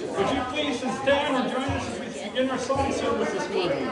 Would you please just stand and join us as we begin our song service this morning?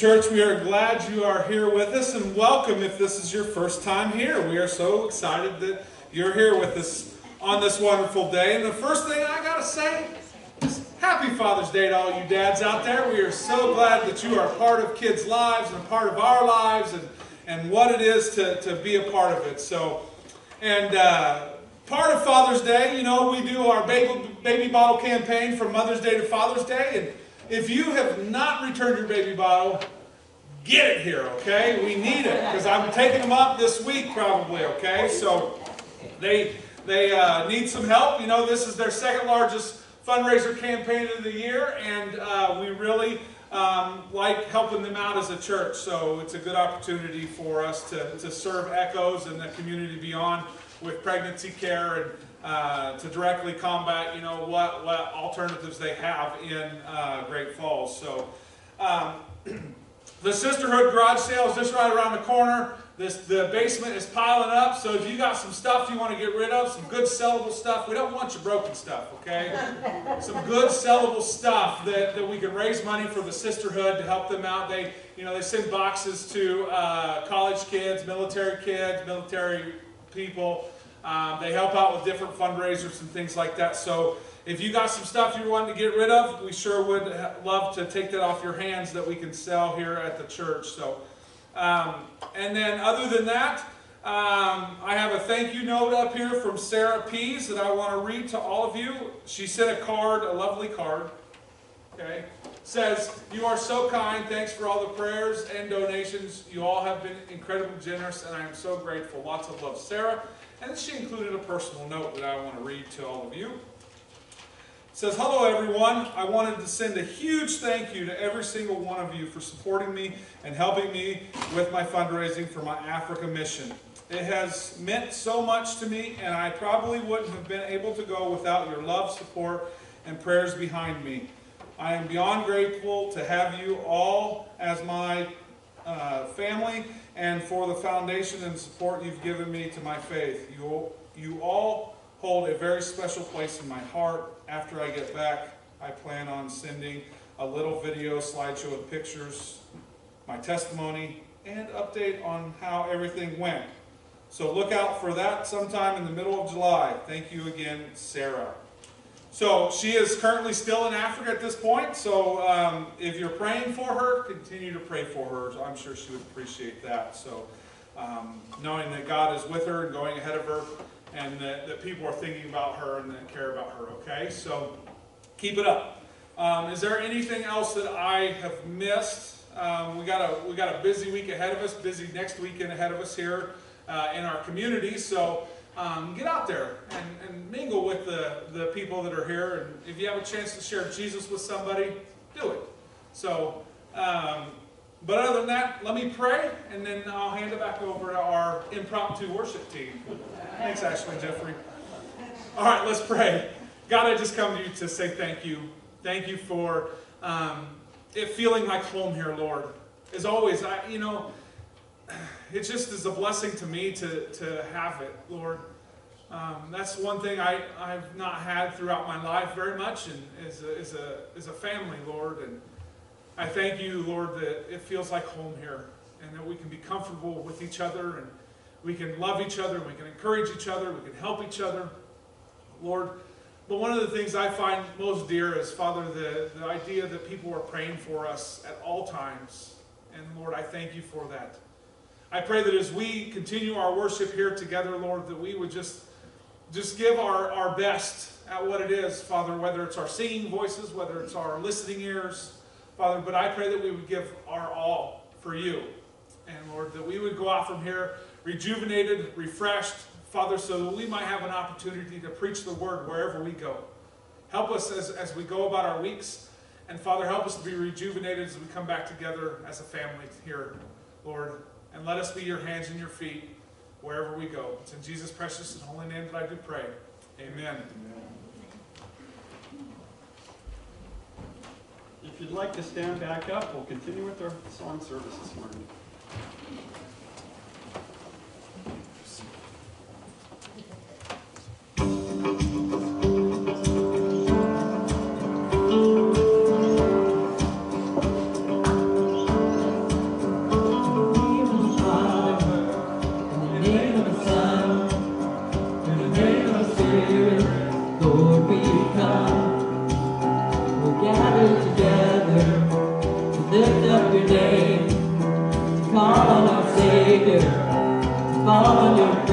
Church, we are glad you are here with us and welcome if this is your first time here. We are so excited that you're here with us on this wonderful day. And the first thing I got to say is happy Father's Day to all you dads out there. We are so glad that you are part of kids' lives and part of our lives and, and what it is to, to be a part of it. So, and uh, part of Father's Day, you know, we do our baby, baby bottle campaign from Mother's Day to Father's Day. and if you have not returned your baby bottle, get it here, okay? We need it because I'm taking them up this week probably, okay? So they they uh, need some help. You know, this is their second largest fundraiser campaign of the year, and uh, we really um, like helping them out as a church. So it's a good opportunity for us to, to serve Echoes and the community beyond with pregnancy care and uh, to directly combat, you know, what, what alternatives they have in uh, Great Falls. So um, the Sisterhood garage sale is just right around the corner. This, the basement is piling up, so if you got some stuff you want to get rid of, some good sellable stuff, we don't want your broken stuff, okay? some good sellable stuff that, that we can raise money for the sisterhood to help them out. They, you know, they send boxes to uh, college kids, military kids, military people. Um, they help out with different fundraisers and things like that. So if you got some stuff you're wanting to get rid of, we sure would love to take that off your hands that we can sell here at the church. So. Um, and then other than that, um, I have a thank you note up here from Sarah Pease that I want to read to all of you. She sent a card, a lovely card. Okay. Says, You are so kind. Thanks for all the prayers and donations. You all have been incredibly generous, and I am so grateful. Lots of love, Sarah. And she included a personal note that I want to read to all of you says, Hello, everyone. I wanted to send a huge thank you to every single one of you for supporting me and helping me with my fundraising for my Africa mission. It has meant so much to me, and I probably wouldn't have been able to go without your love, support, and prayers behind me. I am beyond grateful to have you all as my uh, family and for the foundation and support you've given me to my faith. You, you all hold a very special place in my heart. After I get back, I plan on sending a little video slideshow of pictures, my testimony, and update on how everything went. So look out for that sometime in the middle of July. Thank you again, Sarah. So she is currently still in Africa at this point. So um, if you're praying for her, continue to pray for her. I'm sure she would appreciate that. So um, knowing that God is with her and going ahead of her, and that, that people are thinking about her and that care about her, okay? So keep it up. Um, is there anything else that I have missed? Um, we, got a, we got a busy week ahead of us, busy next weekend ahead of us here uh, in our community. So um, get out there and, and mingle with the, the people that are here. And if you have a chance to share Jesus with somebody, do it. So um, but other than that, let me pray, and then I'll hand it back over to our impromptu worship team. Thanks, Ashley and Jeffrey. All right, let's pray. God, I just come to you to say thank you. Thank you for um, it feeling like home here, Lord. As always, I, you know, it just is a blessing to me to, to have it, Lord. Um, that's one thing I, I've not had throughout my life very much, and is a, is a, is a family, Lord. And I thank you, Lord, that it feels like home here and that we can be comfortable with each other and we can love each other, we can encourage each other, we can help each other. Lord, but one of the things I find most dear is, Father, the, the idea that people are praying for us at all times. And Lord, I thank you for that. I pray that as we continue our worship here together, Lord, that we would just, just give our, our best at what it is, Father, whether it's our singing voices, whether it's our listening ears, Father, but I pray that we would give our all for you. And Lord, that we would go out from here rejuvenated, refreshed, Father, so that we might have an opportunity to preach the word wherever we go. Help us as, as we go about our weeks. And Father, help us to be rejuvenated as we come back together as a family here, Lord. And let us be your hands and your feet wherever we go. It's in Jesus' precious and holy name that I do pray. Amen. Amen. If you'd like to stand back up, we'll continue with our song service this morning. come. We're gathered together to lift up your name, to call on our Savior, to fall on your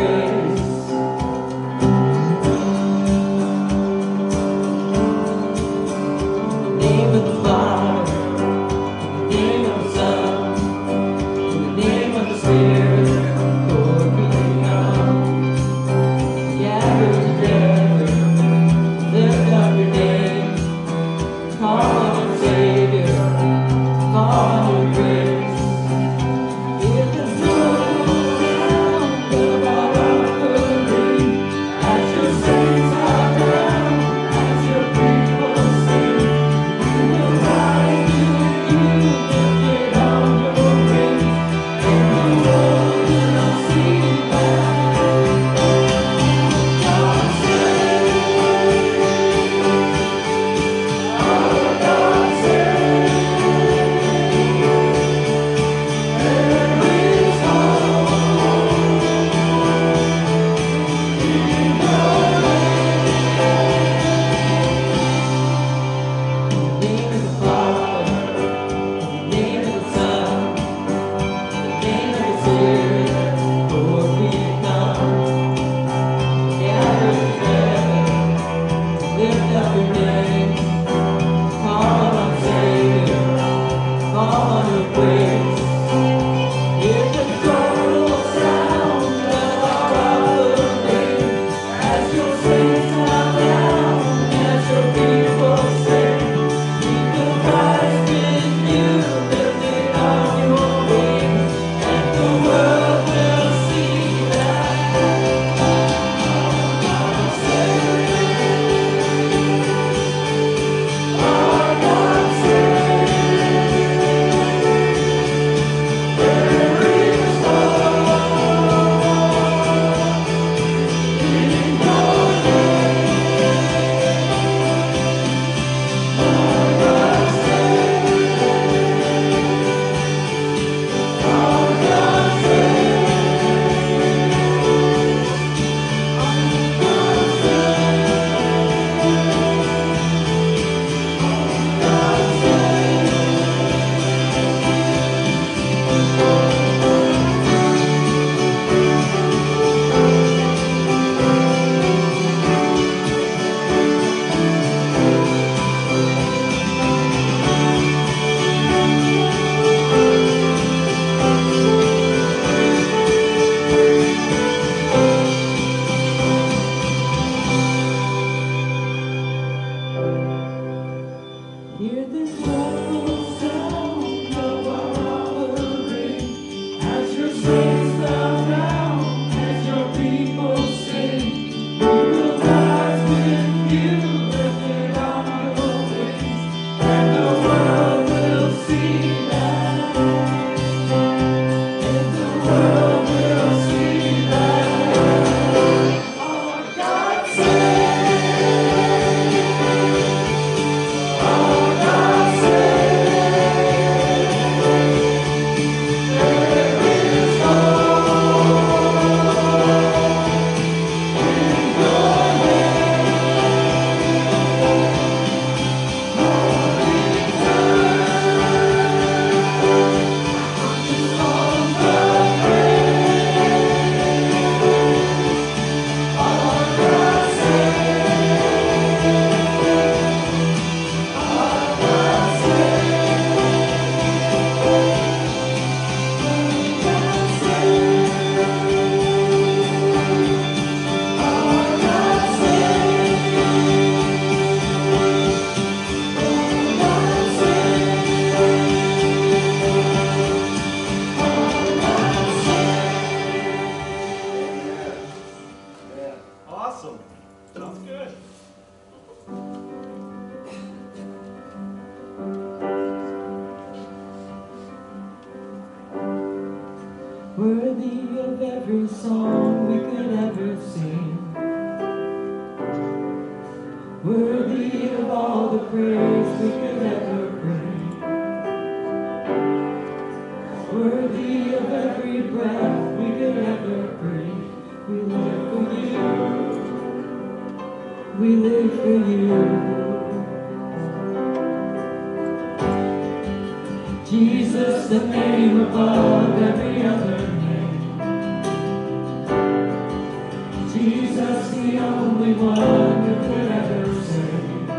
Jesus, the only one who could ever save.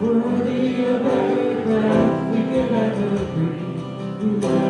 Worthy of every breath we could ever breathe.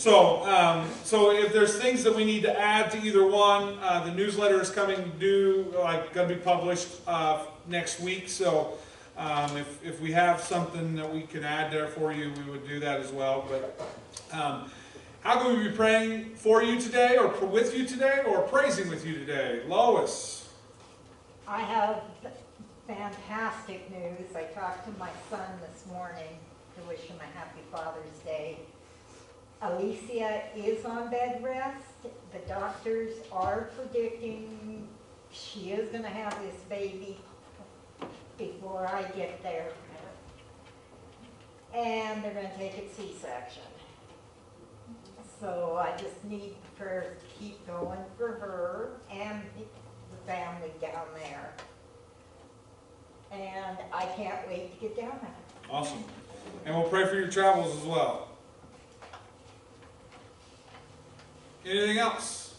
So, um, so if there's things that we need to add to either one, uh, the newsletter is coming due, like, gonna be published, uh, next week, so, um, if, if we have something that we can add there for you, we would do that as well, but, um, how can we be praying for you today, or with you today, or praising with you today? Lois, I have fantastic news. I talked to my son this morning to wish him a happy Father's Day. Alicia is on bed rest. The doctors are predicting she is gonna have this baby before I get there. And they're gonna take it C-section. So I just need prayers to keep going for her and the family down there. And I can't wait to get down there. awesome. And we'll pray for your travels as well. Anything else?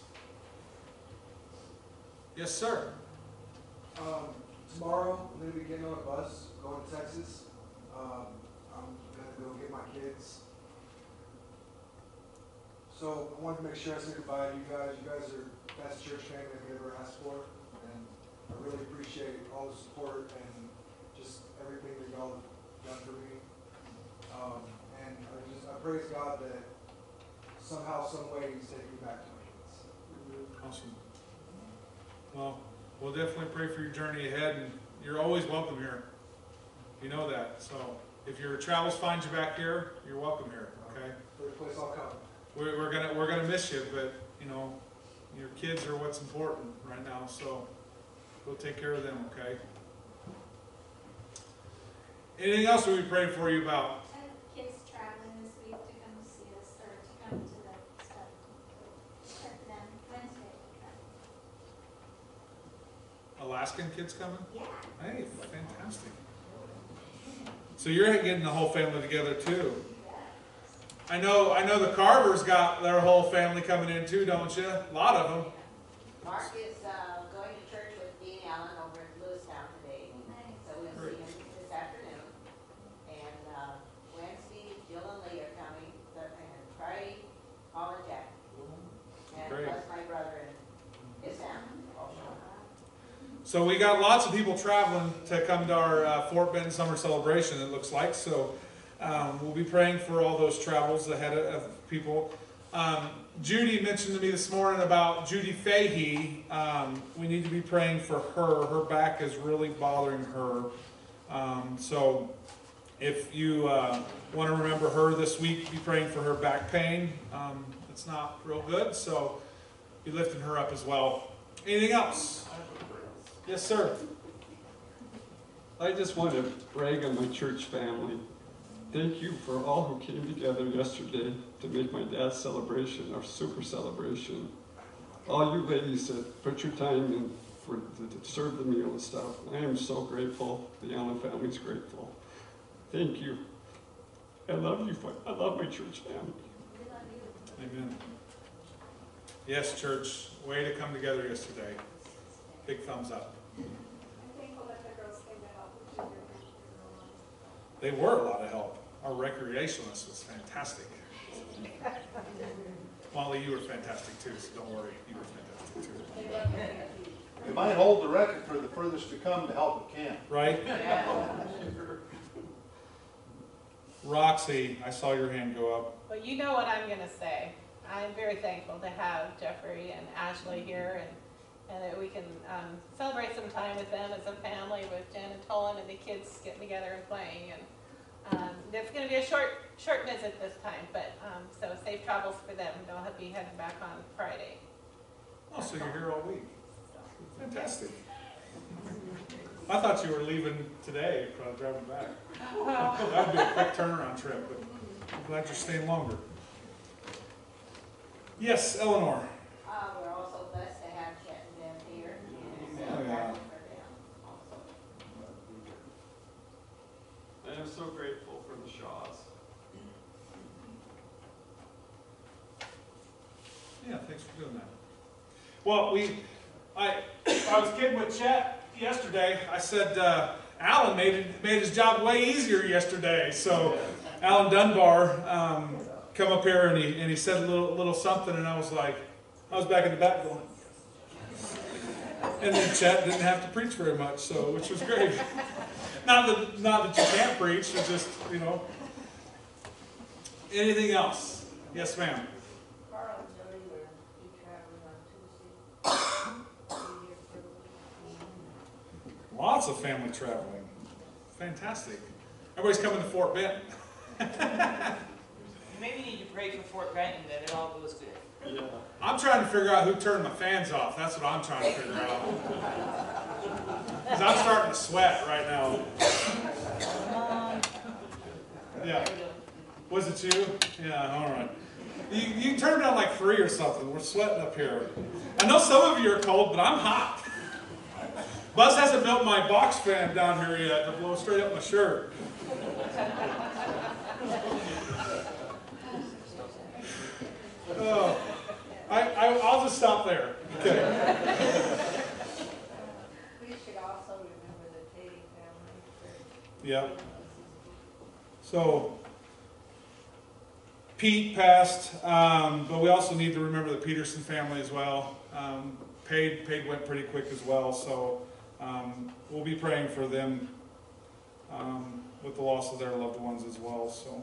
Yes, sir. Um, tomorrow, I'm gonna be getting on a bus, going to Texas. Um, I'm gonna go get my kids. So I wanted to make sure I said goodbye to you guys. You guys are the best church family I've ever asked for. And I really appreciate all the support and just everything that y'all have done for me. Um, and I just, I praise God that somehow, some way, He's taking me back to kids. Awesome. Well, we'll definitely pray for your journey ahead, and you're always welcome here. You know that. So if your travels find you back here, you're welcome here. Okay. First place I'll come. We're, we're gonna we're gonna miss you, but you know, your kids are what's important right now. So go take care of them. Okay. Anything else we prayed for you about? I have kids traveling this week to come see us, or to come to the stuff. Check them Wednesday. Alaskan kids coming? Yeah. Hey, fantastic. So you're getting the whole family together too. I know, I know the Carvers got their whole family coming in too, don't you? A lot of them. Mark is uh, going to church with Dean Allen over in Lewistown today, so we'll see him this afternoon. And uh, Wednesday, Jill and Lee are coming, so- and Friday, Paul and Jack. And Great. plus my brother and his family also. So we got lots of people traveling to come to our uh, Fort Benton Summer Celebration, it looks like. So Um, we'll be praying for all those travels ahead of, of people. Um, Judy mentioned to me this morning about Judy Fahey. Um, we need to be praying for her. Her back is really bothering her. Um, so if you uh, want to remember her this week, be praying for her back pain. Um, it's not real good, so be lifting her up as well. Anything else? Yes, sir. I just want to brag on my church family. Thank you for all who came together yesterday to make my dad's celebration our super celebration. All you ladies that put your time in for to, serve the meal and stuff. I am so grateful. The Allen family's grateful. Thank you. I love you. I love my church family. Amen. Yes, church, way to come together yesterday. Big thumbs up. I'm thankful that the girls came to help with junior and They were a lot of help. Our recreationist was fantastic. Molly, you were fantastic too, so don't worry, you were fantastic too. We might hold the record for the furthest to come to help at camp. Right? Yeah. Roxy, I saw your hand go up. Well, you know what I'm gonna say. I'm very thankful to have Jeffrey and Ashley here and, and that we can, um, celebrate some time with them as a family with Jen and Tolan and the kids getting together and playing and, um, it's gonna be a short, short visit this time, but, um, so safe travels for them. They'll have- be heading back on Friday. Oh, so you're here all week. Fantastic. I thought you were leaving today, probably driving back. That would be a quick turnaround trip, but I'm glad you're staying longer. Yes, Eleanor. Uh, we're also blessed to have Chet and Deb here, and Oh, so yeah. happy for them also. I am so grateful for the Shaws. Yeah, thanks for doing that. Well, we, I, I was kidding with Chet yesterday. I said, uh, Alan made it, made his job way easier yesterday. So Alan Dunbar, um, come up here and he, and he said a little, little something and I was like, I was back in the back going. And then Chet didn't have to preach very much, so, which was great. Not that, not that you can't preach, it's just, you know. Anything else? Yes, ma'am. Carl and Jody will be traveling on Tuesday. Be here for the week. Lots of family traveling. Fantastic. Everybody's coming to Fort Benton. Maybe you need to pray for Fort Benton that it all goes good. Yeah. I'm trying to figure out who turned my fans off. That's what I'm trying to figure out. Because I'm starting to sweat right now. Yeah. Was it you? Yeah, all right. You, you turned down like three or something. We're sweating up here. I know some of you are cold, but I'm hot. Buzz hasn't built my box fan down here yet to blow straight up my shirt. Oh, I, I, I'll just stop there. Okay. We should also remember the Tatum family for Yeah. So, Pete passed, um, but we also need to remember the Peterson family as well. Um, Paid, paid went pretty quick as well, so, um, we'll be praying for them, um, with the loss of their loved ones as well, so.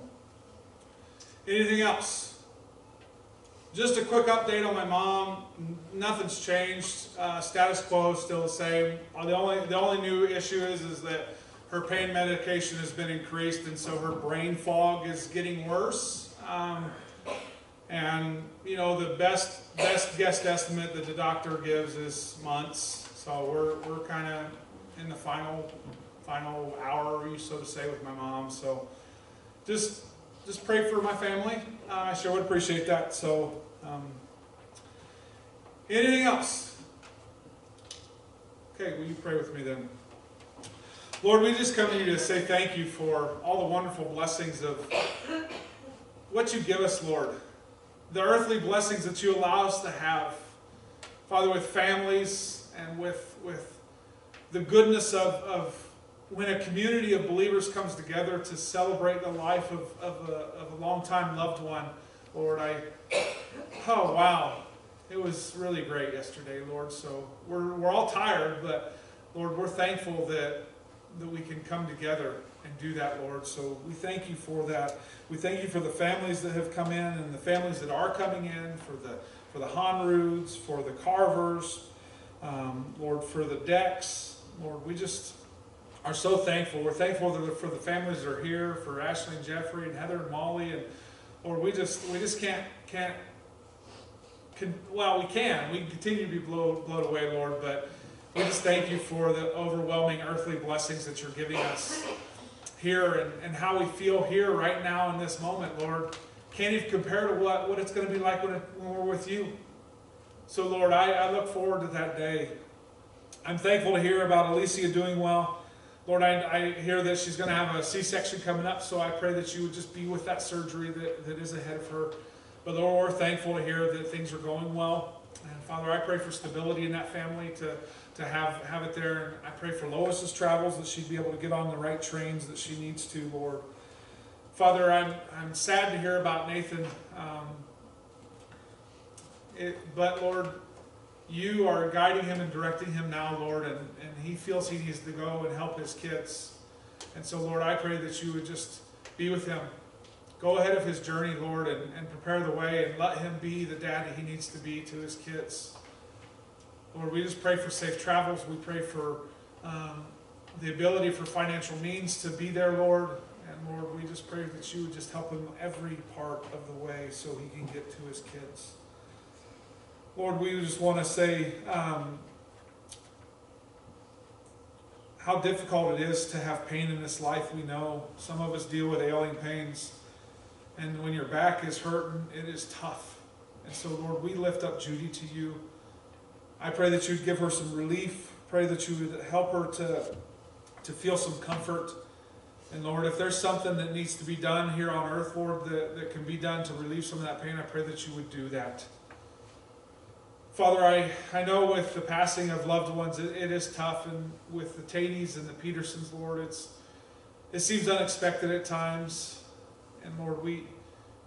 Anything else? Just a quick update on my mom. Nothing's changed. Uh, status quo is still the same. Uh, the only the only new issue is is that her pain medication has been increased, and so her brain fog is getting worse. Um, and you know the best best guess estimate that the doctor gives is months. So we're we're kind of in the final final hour, so to say, with my mom. So just just pray for my family. Uh, I sure would appreciate that. So, um, anything else? Okay, will you pray with me then? Lord, we just come to you to say thank you for all the wonderful blessings of what you give us, Lord. The earthly blessings that you allow us to have, Father, with families and with, with the goodness of, of when a community of believers comes together to celebrate the life of, of, a, of a longtime loved one, Lord, I, oh wow, it was really great yesterday, Lord. So we're, we're all tired, but Lord, we're thankful that that we can come together and do that, Lord. So we thank you for that. We thank you for the families that have come in and the families that are coming in, for the for the Honroods, for the Carvers, um, Lord, for the Decks. Lord, we just are so thankful. We're thankful for the, for the families that are here, for Ashley and Jeffrey and Heather and Molly, and Lord, we just we just can't can't can, well, we can. We can continue to be blown, blown away, Lord, but we just thank you for the overwhelming earthly blessings that you're giving us here and, and how we feel here right now in this moment, Lord. Can't even compare to what, what it's going to be like when, it, when we're with you. So, Lord, I, I look forward to that day. I'm thankful to hear about Alicia doing well. Lord, I, I hear that she's going to have a C section coming up, so I pray that you would just be with that surgery that, that is ahead of her. But Lord, we're thankful to hear that things are going well. And Father, I pray for stability in that family to, to have, have it there. I pray for Lois's travels, that she'd be able to get on the right trains that she needs to, Lord. Father, I'm, I'm sad to hear about Nathan. Um, it, but Lord, you are guiding him and directing him now, Lord, and, and he feels he needs to go and help his kids. And so, Lord, I pray that you would just be with him. Go ahead of his journey, Lord, and, and prepare the way and let him be the dad that he needs to be to his kids. Lord, we just pray for safe travels. We pray for um, the ability for financial means to be there, Lord. And Lord, we just pray that you would just help him every part of the way so he can get to his kids. Lord, we just want to say um, how difficult it is to have pain in this life. We know some of us deal with ailing pains. And when your back is hurting, it is tough. And so, Lord, we lift up Judy to you. I pray that you'd give her some relief. Pray that you would help her to, to feel some comfort. And Lord, if there's something that needs to be done here on earth, Lord, that, that can be done to relieve some of that pain, I pray that you would do that. Father, I, I know with the passing of loved ones, it, it is tough. And with the Tateys and the Petersons, Lord, it's, it seems unexpected at times. And Lord, we,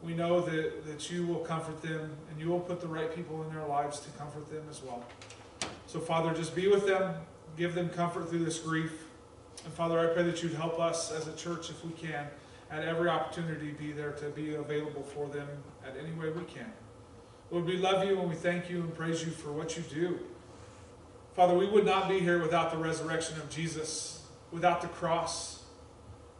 we know that, that you will comfort them and you will put the right people in their lives to comfort them as well. So, Father, just be with them, give them comfort through this grief. And Father, I pray that you'd help us as a church, if we can, at every opportunity, be there to be available for them at any way we can. Lord, we love you and we thank you and praise you for what you do. Father, we would not be here without the resurrection of Jesus, without the cross.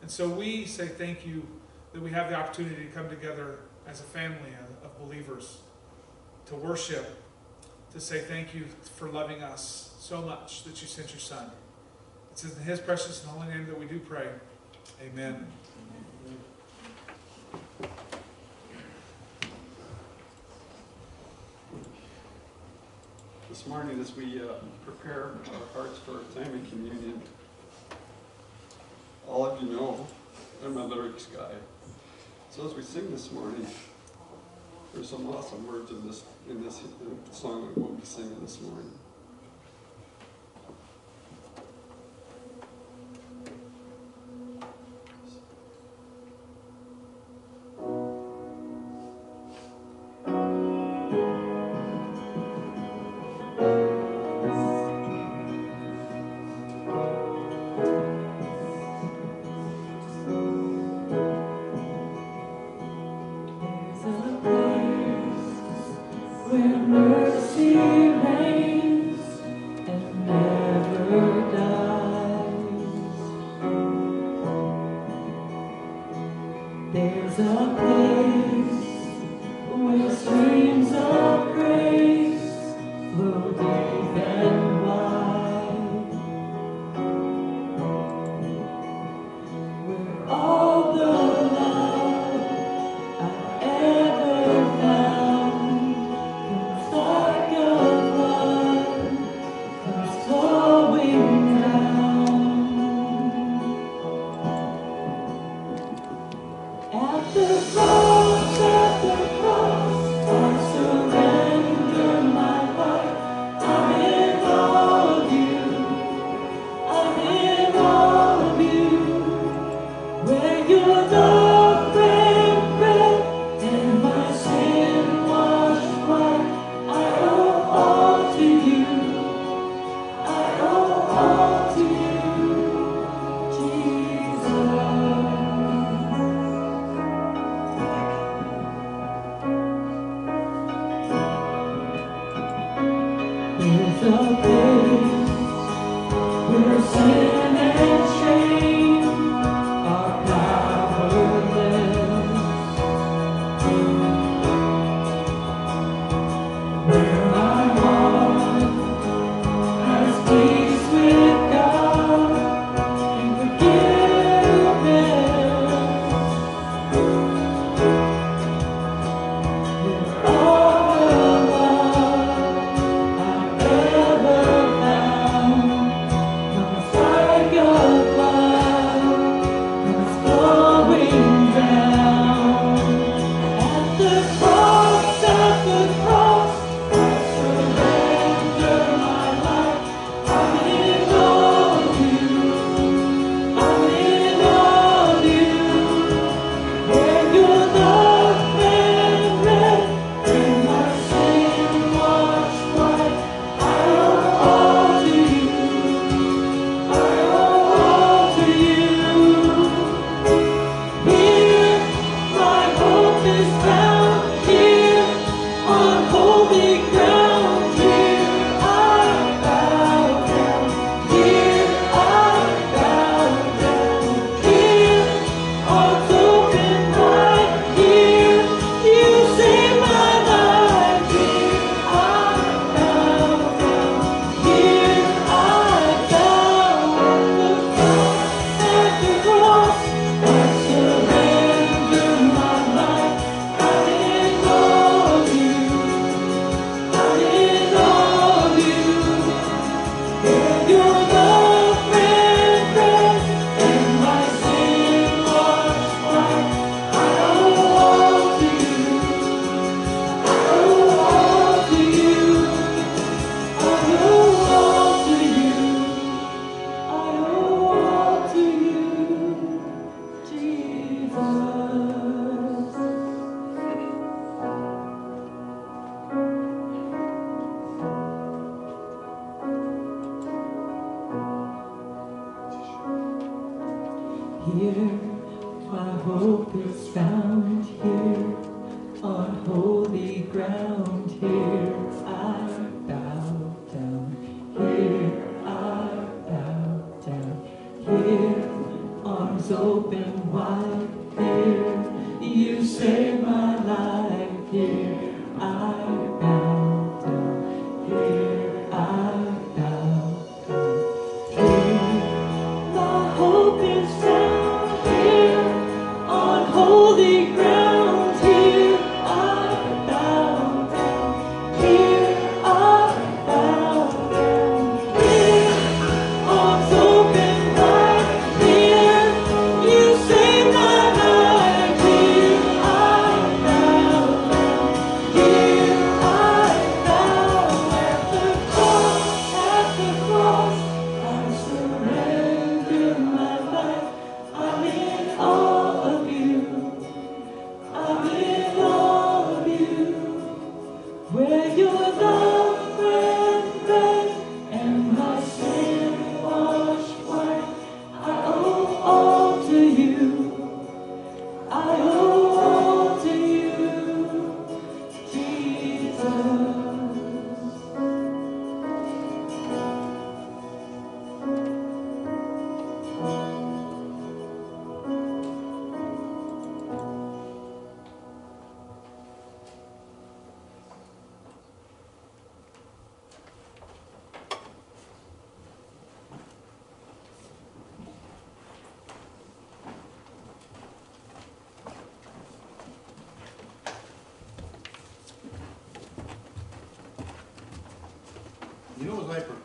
And so we say thank you that we have the opportunity to come together as a family of believers to worship, to say thank you for loving us so much that you sent your Son. It's in His precious and holy name that we do pray. Amen. This morning, as we uh, prepare our hearts for a time of communion, all of you know I'm a lyrics guy. So as we sing this morning, there's some awesome words in this in this song that we'll be singing this morning.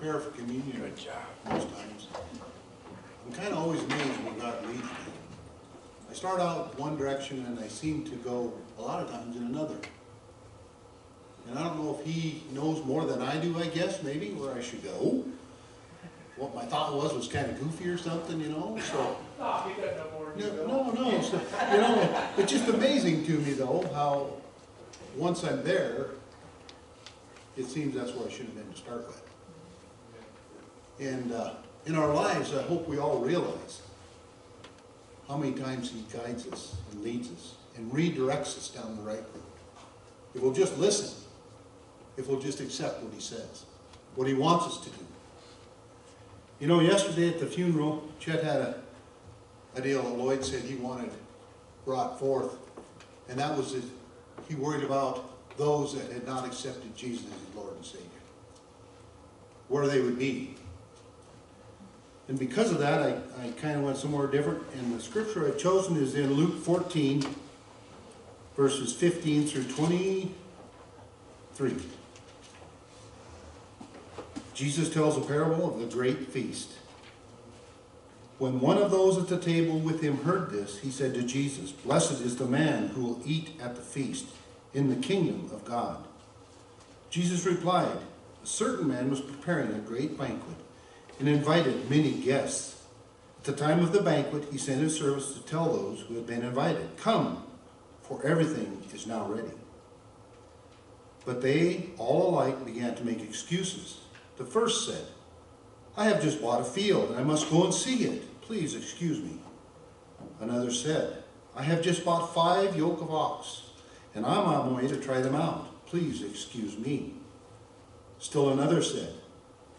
Prepare for communion, most times, I'm kind of always amazed when God leads me. I start out one direction and I seem to go a lot of times in another. And I don't know if he knows more than I do, I guess, maybe, where I should go. What my thought was was kind of goofy or something, you know, so. No, no, no, so, you know, it's just amazing to me though, how, once I'm there, it seems that's where I should have been to start with. And uh, in our lives, I hope we all realize how many times he guides us and leads us and redirects us down the right road. If we'll just listen, if we'll just accept what he says, what he wants us to do. You know, yesterday at the funeral, Chet had a, a deal that Lloyd said he wanted brought forth, and that was that he worried about those that had not accepted Jesus as Lord and Savior, where they would be. And because of that, I, I kind of went somewhere different, and the scripture I've chosen is in Luke 14, verses 15 through 23. Jesus tells a parable of the great feast. When one of those at the table with him heard this, he said to Jesus, Blessed is the man who will eat at the feast in the kingdom of God. Jesus replied, A certain man was preparing a great banquet and invited many guests. At the time of the banquet, he sent his servants to tell those who had been invited, Come, for everything is now ready. But they all alike began to make excuses. The first said, I have just bought a field and I must go and see it. Please excuse me. Another said, I have just bought five yoke of ox and I'm on my way to try them out. Please excuse me. Still another said,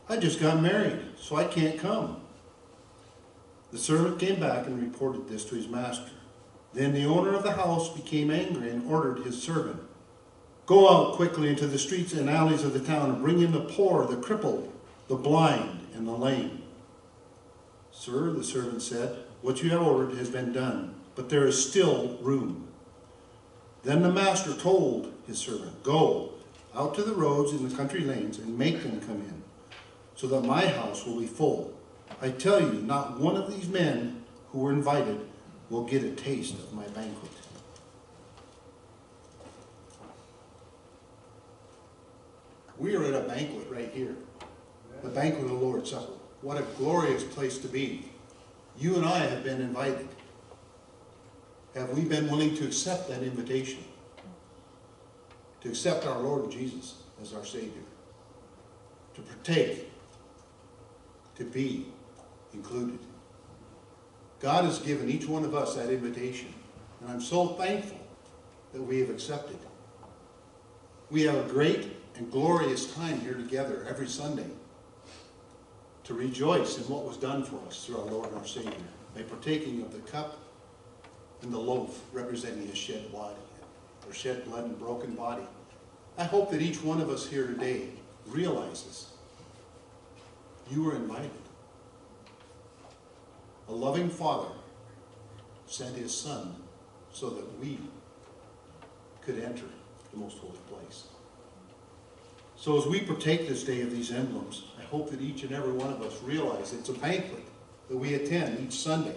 I just got married, so I can't come. The servant came back and reported this to his master. Then the owner of the house became angry and ordered his servant, Go out quickly into the streets and alleys of the town and bring in the poor, the crippled, the blind, and the lame. Sir, the servant said, What you have ordered has been done, but there is still room. Then the master told his servant, Go out to the roads and the country lanes and make them come in, so that my house will be full. I tell you, not one of these men who were invited will get a taste of my banquet. We are at a banquet right here, the banquet of the Lord's Supper. What a glorious place to be. You and I have been invited. Have we been willing to accept that invitation? To accept our Lord Jesus as our Savior? To partake? To be included? God has given each one of us that invitation. And I'm so thankful that we have accepted. We have a great and glorious time here together every Sunday to rejoice in what was done for us through our Lord and our Savior by partaking of the cup and the loaf representing his shed body, or shed blood and broken body. I hope that each one of us here today realizes you were invited. A loving Father sent his Son so that we could enter the most holy place. So as we partake this day of these emblems, I hope that each and every one of us realize it's a banquet that we attend each Sunday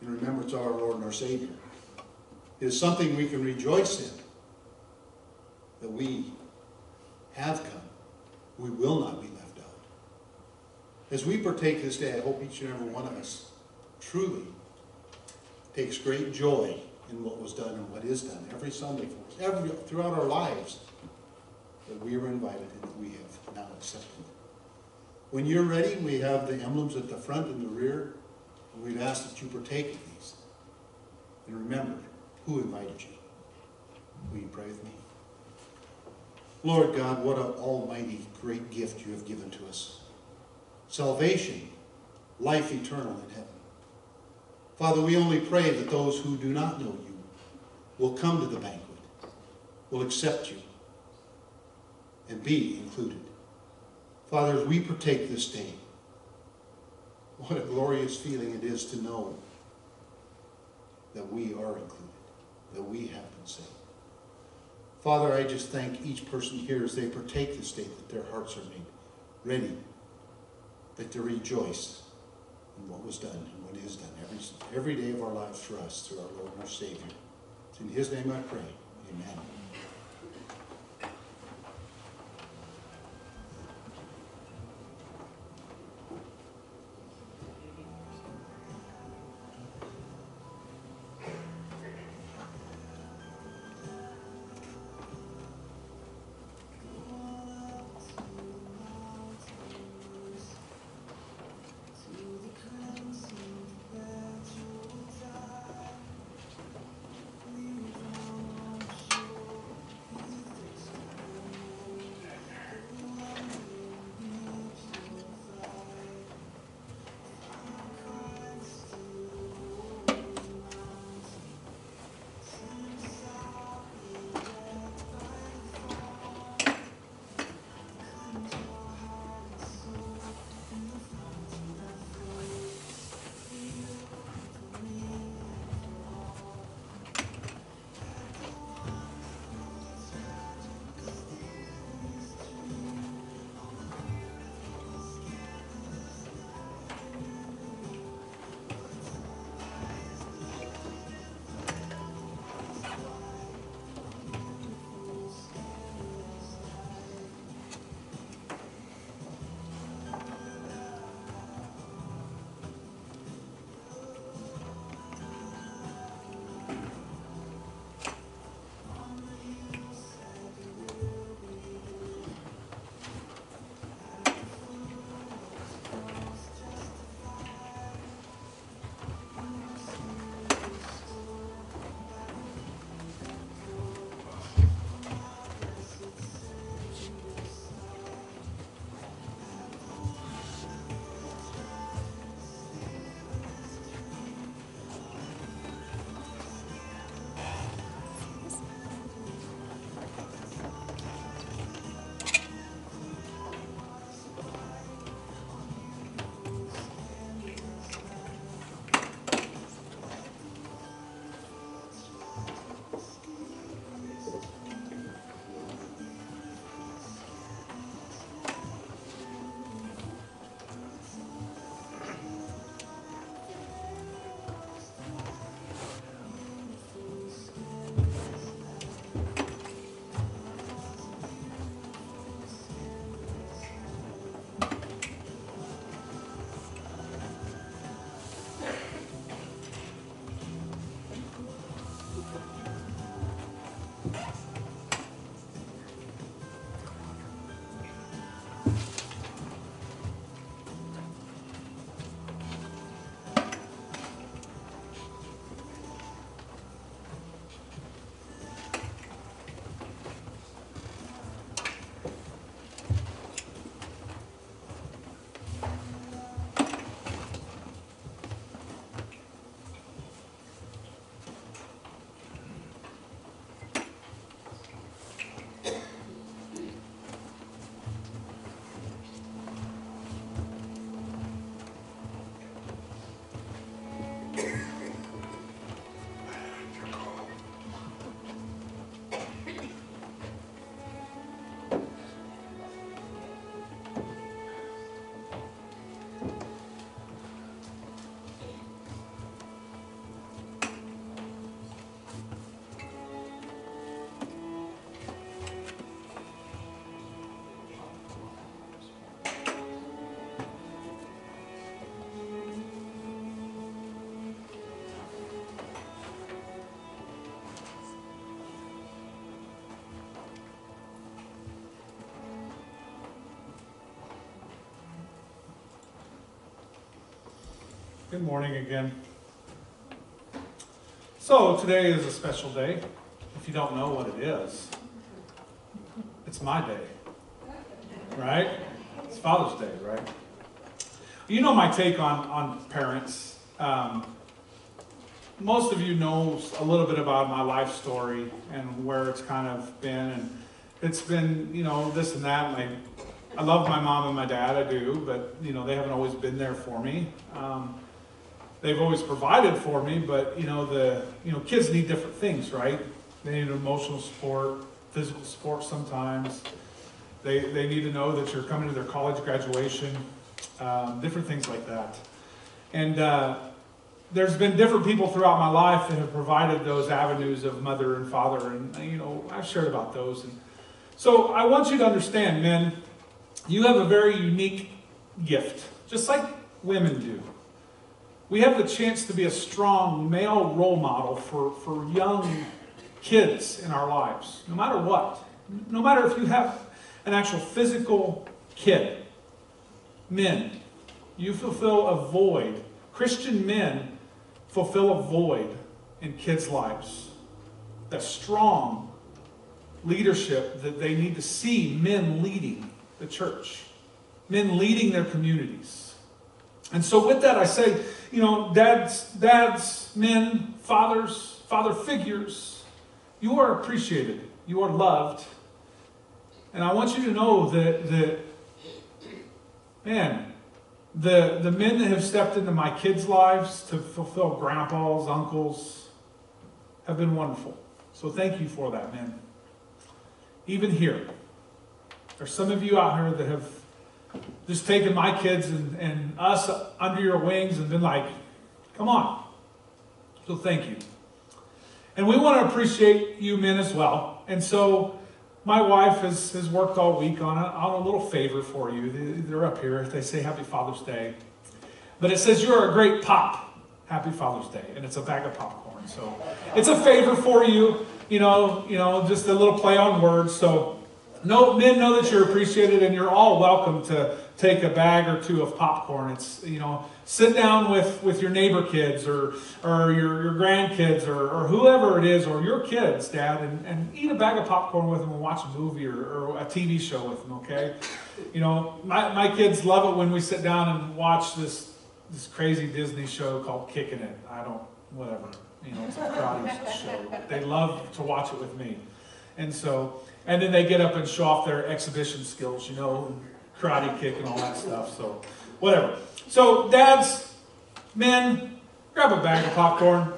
in remembrance of our Lord and our Savior. It is something we can rejoice in that we have come. We will not be. As we partake this day, I hope each and every one of us truly takes great joy in what was done and what is done every Sunday for us, every, throughout our lives, that we were invited and that we have now accepted. When you're ready, we have the emblems at the front and the rear, and we'd ask that you partake of these. And remember who invited you. Will you pray with me? Lord God, what an almighty great gift you have given to us. Salvation, life eternal in heaven. Father, we only pray that those who do not know you will come to the banquet, will accept you, and be included. Father, as we partake this day, what a glorious feeling it is to know that we are included, that we have been saved. Father, I just thank each person here as they partake this day that their hearts are made ready, that to rejoice in what was done and what is done every, every day of our lives for us through our Lord and our Savior. It's in His name I pray. Amen. Good morning again. So today is a special day. If you don't know what it is, it's my day. Right? It's Father's Day, right? You know my take on, on parents. Um, most of you know a little bit about my life story and where it's kind of been. And it's been, you know, this and that. And I, I love my mom and my dad, I do, but, you know, they haven't always been there for me. Um, they've always provided for me, but, you know, the, you know, kids need different things, right? They need emotional support, physical support sometimes. They, they need to know that you're coming to their college graduation, um, different things like that. And uh, there's been different people throughout my life that have provided those avenues of mother and father, and you know I've shared about those. And so I want you to understand, men, you have a very unique gift, just like women do. We have the chance to be a strong male role model for, for young kids in our lives, no matter what. No matter if you have an actual physical kid. Men, you fulfill a void. Christian men fulfill a void in kids' lives. That strong leadership that they need to see men leading the church, men leading their communities. And so, with that, I say, you know, dads, dads, men, fathers, father figures, you are appreciated, you are loved. And I want you to know that, that man, the, the men that have stepped into my kids' lives to fulfill grandpas, uncles, have been wonderful. So thank you for that, man. Even here, there's some of you out here that have just taken my kids and, and us under your wings and been like, come on. So thank you. And we want to appreciate you men as well. And so my wife has, has worked all week on a, on a little favor for you. They, they're up here. They say Happy Father's Day. But it says you're a great pop. Happy Father's Day. And it's a bag of popcorn. So it's a favor for you. You know, you know, just a little play on words. So no, men know that you're appreciated and you're all welcome to take a bag or two of popcorn. It's, you know, sit down with, with your neighbor kids or, or your, your grandkids or, or whoever it is or your kids, Dad, and, and eat a bag of popcorn with them and watch a movie or, or a TV show with them, okay? You know, my, my kids love it when we sit down and watch this, this crazy Disney show called Kickin' It. I don't, whatever. You know, it's a karate show. They love to watch it with me. And so, and then they get up and show off their exhibition skills, you know, karate kick and all that stuff. So, whatever. So, dads, men, grab a bag of popcorn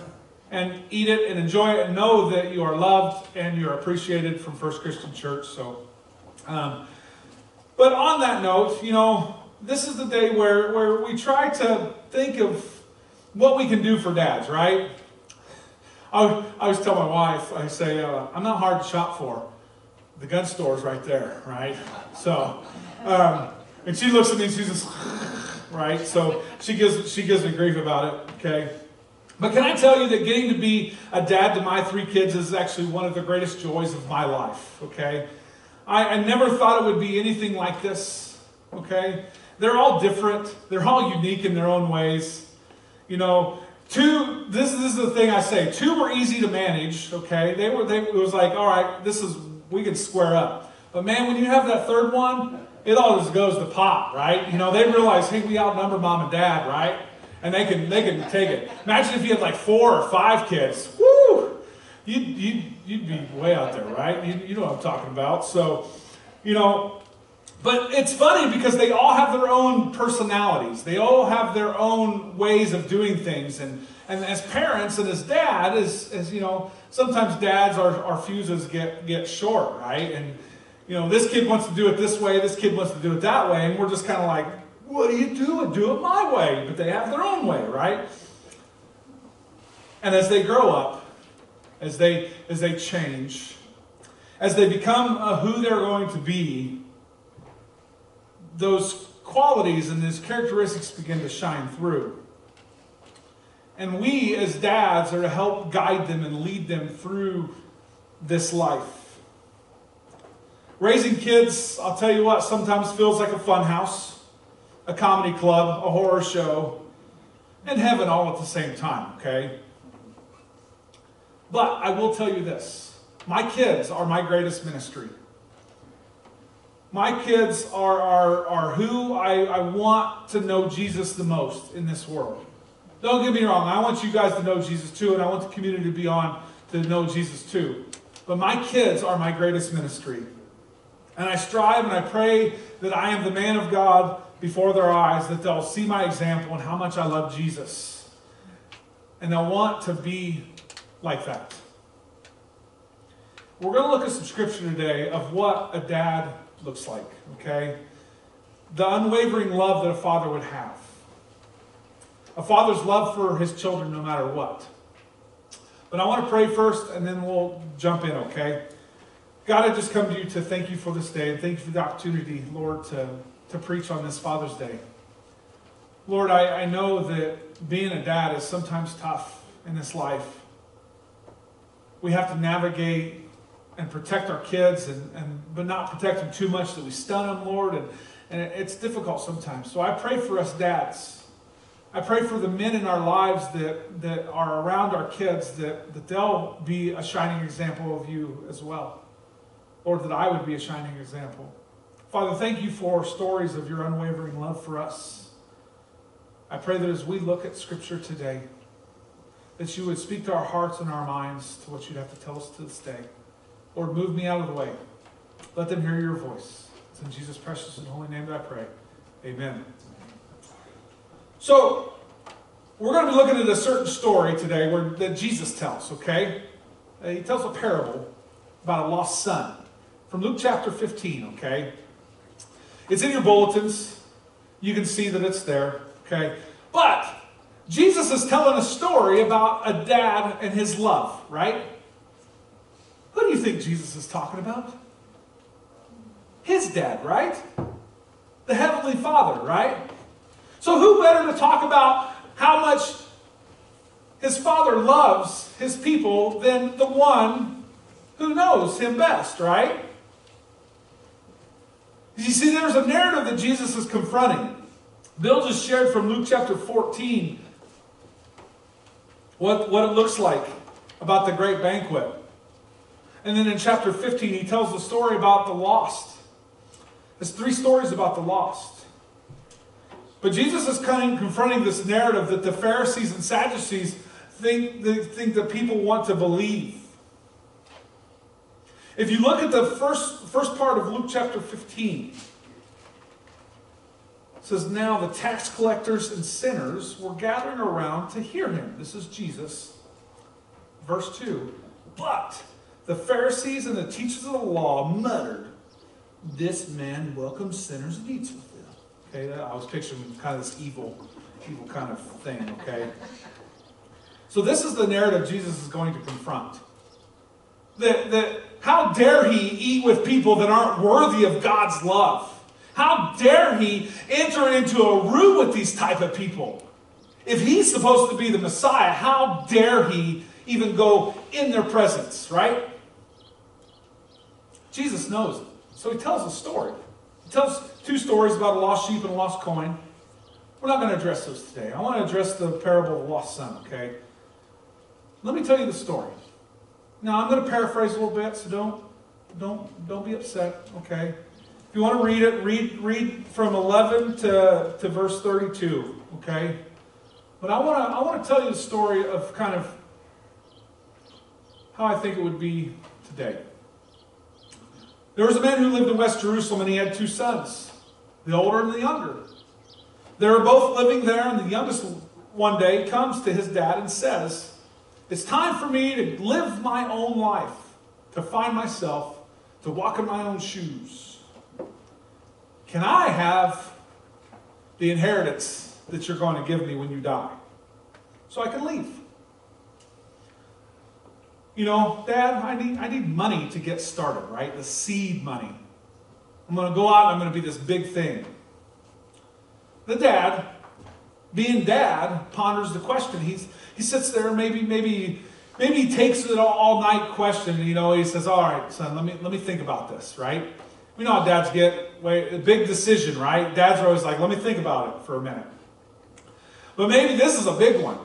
and eat it and enjoy it and know that you are loved and you're appreciated from First Christian Church. So, um, but on that note, you know, this is the day where, where we try to think of what we can do for dads, right? I, I always tell my wife, I say, uh, I'm not hard to shop for. The gun store's right there, right? So, um, and she looks at me and she's just, right? So she gives, she gives me grief about it, okay? But can I tell you that getting to be a dad to my three kids is actually one of the greatest joys of my life, okay? I, I never thought it would be anything like this, okay? They're all different. They're all unique in their own ways. You know, two, this, this is the thing I say. Two were easy to manage, okay? They were, they, it was like, all right, this is, we can square up. But man, when you have that third one, it all just goes to pop, right? You know, they realize, hey, we outnumber mom and dad, right? And they can, they can take it. Imagine if you had like four or five kids. Woo! You'd, you'd, you'd be way out there, right? You, you know what I'm talking about. So, you know, but it's funny because they all have their own personalities. They all have their own ways of doing things. And, and as parents and as dad, as, as you know, sometimes dads, our, our fuses get, get short, right? And, you know, this kid wants to do it this way, this kid wants to do it that way. And we're just kind of like, what do you do? Do it my way. But they have their own way, right? And as they grow up, as they, as they change, as they become uh, who they're going to be, those qualities and those characteristics begin to shine through. And we, as dads, are to help guide them and lead them through this life. Raising kids, I'll tell you what, sometimes feels like a fun house, a comedy club, a horror show. and heaven all at the same time, okay? But I will tell you this my kids are my greatest ministry. My kids are, are, are who I, I want to know Jesus the most in this world. Don't get me wrong, I want you guys to know Jesus too, and I want the community to be on to know Jesus too. But my kids are my greatest ministry. And I strive and I pray that I am the man of God before their eyes, that they'll see my example and how much I love Jesus. And they'll want to be like that. We're going to look at some scripture today of what a dad looks like, okay? The unwavering love that a father would have. A father's love for his children no matter what. But I want to pray first and then we'll jump in, okay? God, I just come to you to thank you for this day and thank you for the opportunity, Lord, to, to preach on this Father's Day. Lord, I, I know that being a dad is sometimes tough in this life. We have to navigate and protect our kids, and, and but not protect them too much that we stun them, Lord. And, and it's difficult sometimes. So I pray for us dads. I pray for the men in our lives that, that are around our kids that, that they'll be a shining example of you as well. Lord, that I would be a shining example. Father, thank you for stories of your unwavering love for us. I pray that as we look at Scripture today, that you would speak to our hearts and our minds to what you'd have to tell us to this day. Lord, move me out of the way. Let them hear your voice. It's in Jesus' precious and holy name that I pray. Amen. So, we're going to be looking at a certain story today where, that Jesus tells, okay? Uh, he tells a parable about a lost son from Luke chapter 15, okay? It's in your bulletins. You can see that it's there, okay? But Jesus is telling a story about a dad and his love, right? Who do you think Jesus is talking about? His dad, right? The Heavenly Father, right? So, who better to talk about how much his Father loves his people than the one who knows him best, right? You see, there's a narrative that Jesus is confronting. Bill just shared from Luke chapter 14 what, what it looks like about the great banquet. And then in chapter 15, he tells the story about the lost. There's three stories about the lost. But Jesus is kind of confronting this narrative that the Pharisees and Sadducees think, they think that people want to believe. If you look at the first, first part of Luke chapter 15, it says, Now the tax collectors and sinners were gathering around to hear him. This is Jesus. Verse 2. But the Pharisees and the teachers of the law muttered, This man welcomes sinners and eats with them. Okay, I was picturing kind of this evil, evil kind of thing, okay? So this is the narrative Jesus is going to confront. That, that how dare he eat with people that aren't worthy of God's love? How dare he enter into a room with these type of people? If he's supposed to be the Messiah, how dare he even go in their presence, right? Jesus knows it. So he tells a story. He tells two stories about a lost sheep and a lost coin. We're not going to address those today. I want to address the parable of the lost son, okay? Let me tell you the story. Now I'm going to paraphrase a little bit, so don't don't don't be upset, okay? If you want to read it, read read from 11 to, to verse 32, okay? But I want to I want to tell you the story of kind of how I think it would be today. There was a man who lived in West Jerusalem and he had two sons, the older and the younger. They were both living there, and the youngest one day comes to his dad and says, It's time for me to live my own life, to find myself, to walk in my own shoes. Can I have the inheritance that you're going to give me when you die? So I can leave. You know, Dad, I need, I need money to get started, right? The seed money. I'm going to go out and I'm going to be this big thing. The dad, being dad, ponders the question. He's, he sits there, maybe, maybe, maybe he takes it all, all night question. You know, he says, "All right, son, let me let me think about this." Right? We know how dads get. Wait, a big decision, right? Dads are always like, "Let me think about it for a minute." But maybe this is a big one.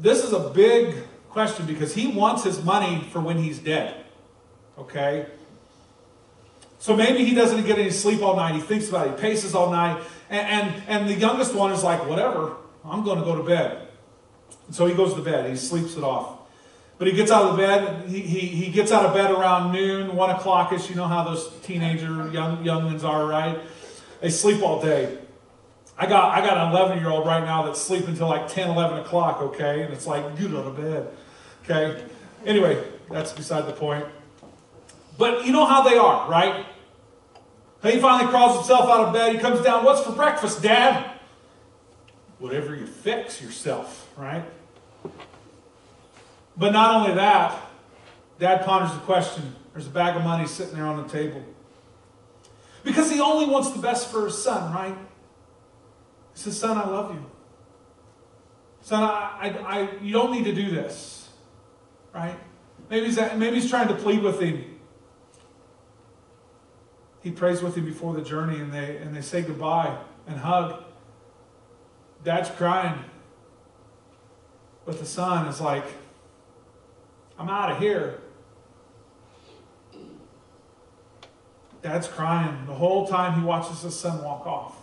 This is a big question because he wants his money for when he's dead. Okay? So maybe he doesn't get any sleep all night. He thinks about it. He paces all night. And, and, and the youngest one is like, whatever, I'm going to go to bed. And so he goes to bed. He sleeps it off. But he gets out of bed. He, he, he gets out of bed around noon, 1 o'clock-ish. You know how those teenager young youngins are, right? They sleep all day. I got, I got an 11 year old right now that's sleeping until like 10, 11 o'clock, okay? And it's like, get out of bed, okay? Anyway, that's beside the point. But you know how they are, right? He finally crawls himself out of bed. He comes down. What's for breakfast, Dad? Whatever you fix yourself, right? But not only that, Dad ponders the question. There's a bag of money sitting there on the table. Because he only wants the best for his son, right? He says, Son, I love you. Son, I, I, I, you don't need to do this, right? Maybe he's, maybe he's trying to plead with him. He prays with him before the journey, and they, and they say goodbye and hug. Dad's crying. But the son is like, I'm out of here. Dad's crying the whole time he watches his son walk off.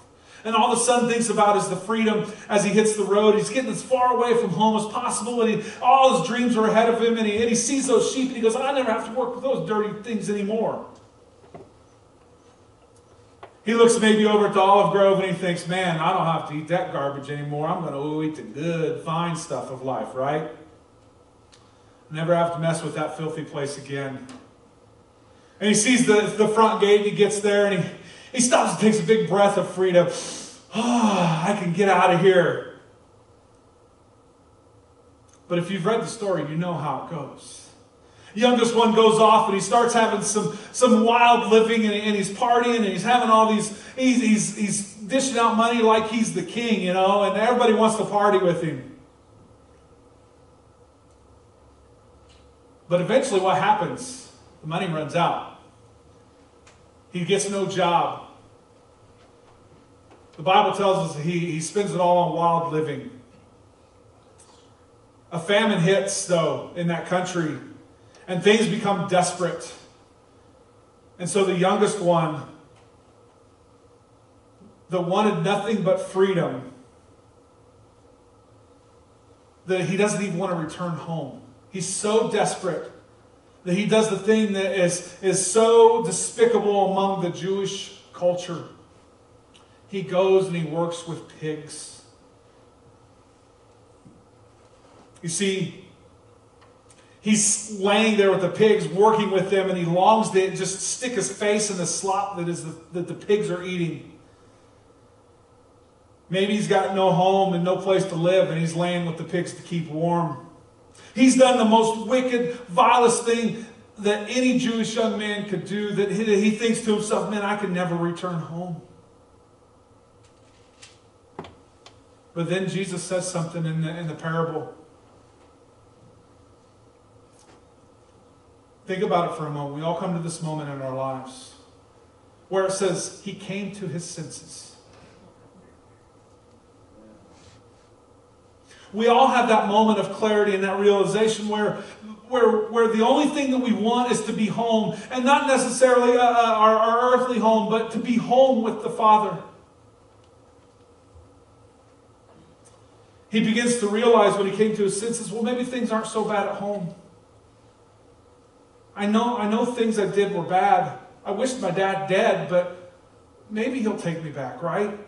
And all the son thinks about is the freedom as he hits the road. He's getting as far away from home as possible, and he, all his dreams are ahead of him. And he, and he sees those sheep, and he goes, I never have to work with those dirty things anymore. He looks maybe over at the olive grove and he thinks, man, I don't have to eat that garbage anymore. I'm going to eat the good, fine stuff of life, right? Never have to mess with that filthy place again. And he sees the, the front gate and he gets there and he, he stops and takes a big breath of freedom. Oh, I can get out of here. But if you've read the story, you know how it goes. Youngest one goes off and he starts having some, some wild living and, and he's partying and he's having all these, he's, he's, he's dishing out money like he's the king, you know, and everybody wants to party with him. But eventually, what happens? The money runs out. He gets no job. The Bible tells us he, he spends it all on wild living. A famine hits, though, in that country, and things become desperate. And so the youngest one, that wanted nothing but freedom, that he doesn't even want to return home. He's so desperate that he does the thing that is, is so despicable among the Jewish culture. He goes and he works with pigs. You see, he's laying there with the pigs, working with them, and he longs to just stick his face in the slop that, is the, that the pigs are eating. Maybe he's got no home and no place to live, and he's laying with the pigs to keep warm. He's done the most wicked, vilest thing that any Jewish young man could do, that he, he thinks to himself, man, I could never return home. But then Jesus says something in the, in the parable. Think about it for a moment. We all come to this moment in our lives where it says, He came to His senses. We all have that moment of clarity and that realization where, where, where the only thing that we want is to be home, and not necessarily uh, uh, our, our earthly home, but to be home with the Father. He begins to realize when he came to his senses, well, maybe things aren't so bad at home. I know, I know things I did were bad. I wish my dad dead, but maybe he'll take me back, right?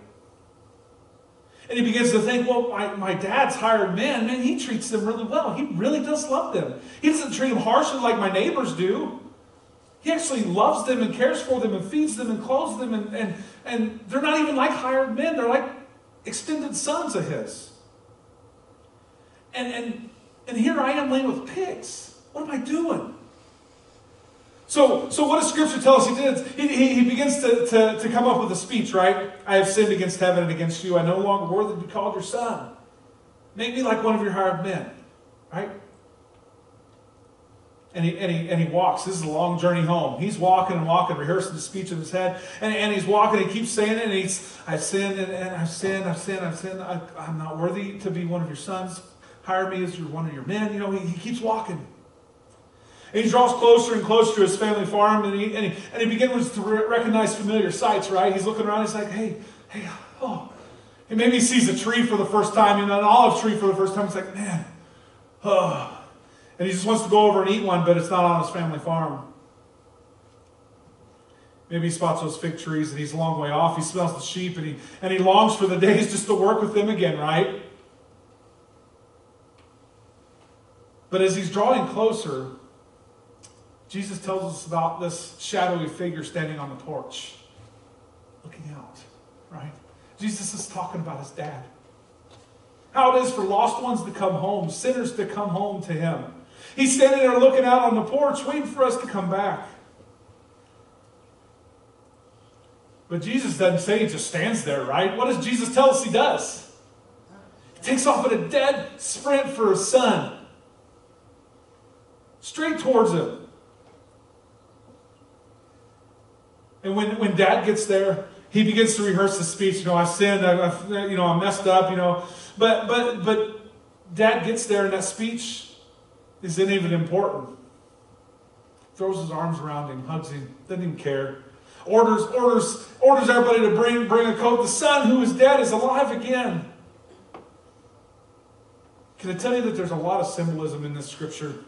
And he begins to think, well, my, my dad's hired men, man, he treats them really well. He really does love them. He doesn't treat them harshly like my neighbors do. He actually loves them and cares for them and feeds them and clothes them, and, and, and they're not even like hired men, they're like extended sons of his. And, and, and here I am laying with pigs. What am I doing? So, so what does Scripture tell us he did? He, he, he begins to, to, to come up with a speech, right? I have sinned against heaven and against you. I no longer worthy to be called your son. Make me like one of your hired men, right? And he, and, he, and he walks. This is a long journey home. He's walking and walking, rehearsing the speech in his head. And, and he's walking, he keeps saying it, and he's, I've sinned, and, and I've sinned, I've sinned, I've sinned. I, I'm not worthy to be one of your sons. Hire me as your, one of your men. You know, he, he keeps walking. And he draws closer and closer to his family farm, and he, and he, and he begins to re- recognize familiar sights, right? He's looking around, he's like, hey, hey, oh. And maybe he sees a tree for the first time, you know, an olive tree for the first time. He's like, man, oh. And he just wants to go over and eat one, but it's not on his family farm. Maybe he spots those fig trees and he's a long way off. He smells the sheep and he, and he longs for the days just to work with them again, right? But as he's drawing closer, Jesus tells us about this shadowy figure standing on the porch, looking out, right? Jesus is talking about his dad. How it is for lost ones to come home, sinners to come home to him. He's standing there looking out on the porch, waiting for us to come back. But Jesus doesn't say he just stands there, right? What does Jesus tell us he does? He takes off at a dead sprint for his son. Straight towards him. And when, when dad gets there, he begins to rehearse the speech. You know, I sinned, I, I, you know, I messed up, you know. But, but, but dad gets there and that speech isn't even important. Throws his arms around him, hugs him, doesn't even care. Orders, orders, orders everybody to bring, bring a coat. The son who is dead is alive again. Can I tell you that there's a lot of symbolism in this scripture?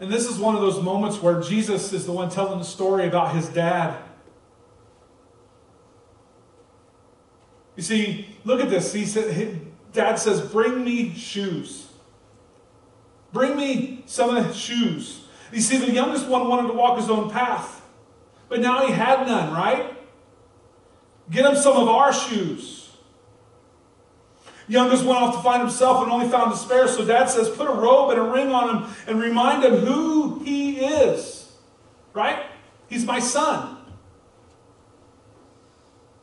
And this is one of those moments where Jesus is the one telling the story about his dad. You see, look at this. He said, Dad says, Bring me shoes. Bring me some shoes. You see, the youngest one wanted to walk his own path, but now he had none, right? Get him some of our shoes. Youngest went off to find himself and only found despair. So dad says, put a robe and a ring on him and remind him who he is. Right? He's my son.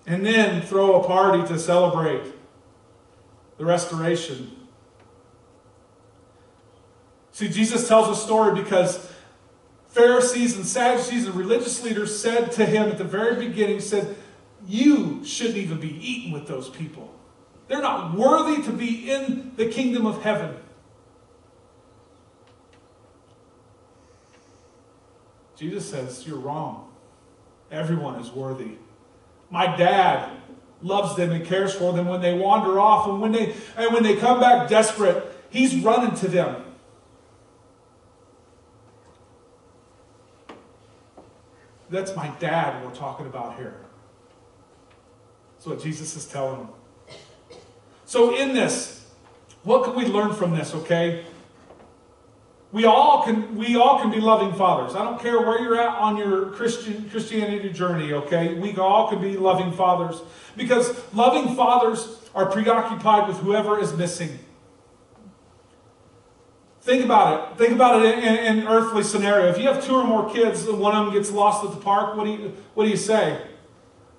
And then throw a party to celebrate the restoration. See, Jesus tells a story because Pharisees and Sadducees and religious leaders said to him at the very beginning, said, You shouldn't even be eating with those people. They're not worthy to be in the kingdom of heaven. Jesus says, You're wrong. Everyone is worthy. My dad loves them and cares for them when they wander off and when they and when they come back desperate, he's running to them. That's my dad we're talking about here. That's what Jesus is telling them. So, in this, what can we learn from this, okay? We all can we all can be loving fathers. I don't care where you're at on your Christian Christianity journey, okay? We all can be loving fathers because loving fathers are preoccupied with whoever is missing. Think about it. Think about it in, in earthly scenario. If you have two or more kids and one of them gets lost at the park, what do you what do you say?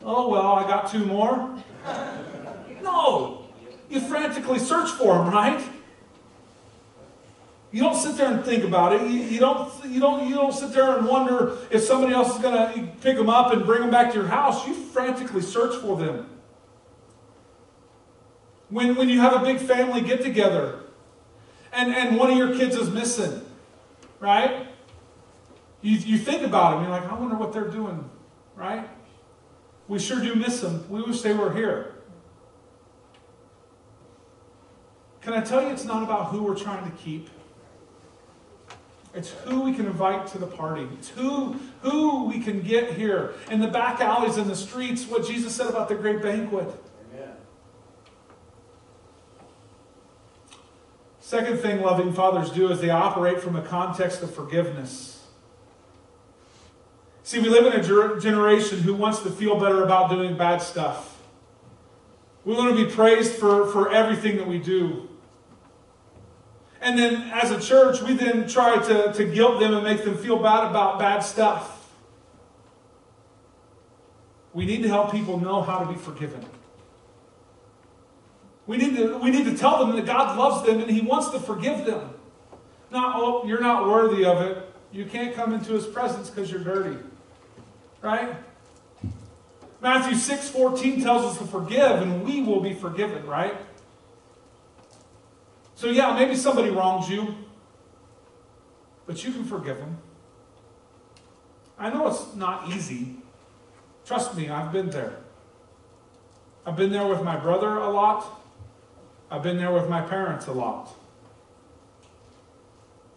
Oh well, I got two more. No, you frantically search for them, right? You don't sit there and think about it. You, you, don't, you, don't, you don't sit there and wonder if somebody else is going to pick them up and bring them back to your house. You frantically search for them. When, when you have a big family get together and, and one of your kids is missing, right? You, you think about them. You're like, I wonder what they're doing, right? We sure do miss them. We wish they were here. Can I tell you it's not about who we're trying to keep? It's who we can invite to the party. It's who, who we can get here. In the back alleys, in the streets, what Jesus said about the great banquet. Amen. Second thing loving fathers do is they operate from a context of forgiveness. See, we live in a generation who wants to feel better about doing bad stuff. We want to be praised for, for everything that we do. And then as a church, we then try to, to guilt them and make them feel bad about bad stuff. We need to help people know how to be forgiven. We need, to, we need to tell them that God loves them and He wants to forgive them. Not, oh, you're not worthy of it. You can't come into his presence because you're dirty. Right? Matthew 6 14 tells us to forgive, and we will be forgiven, right? So, yeah, maybe somebody wrongs you, but you can forgive them. I know it's not easy. Trust me, I've been there. I've been there with my brother a lot. I've been there with my parents a lot.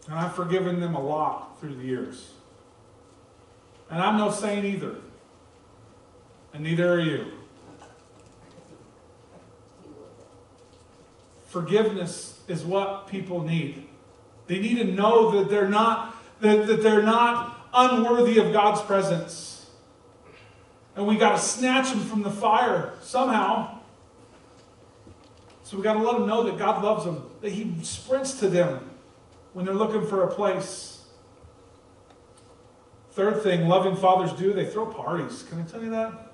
And I've forgiven them a lot through the years. And I'm no saint either. And neither are you. Forgiveness is what people need. They need to know that they're not that, that they're not unworthy of God's presence. And we got to snatch them from the fire somehow. So we got to let them know that God loves them, that He sprints to them when they're looking for a place. Third thing loving fathers do, they throw parties. Can I tell you that?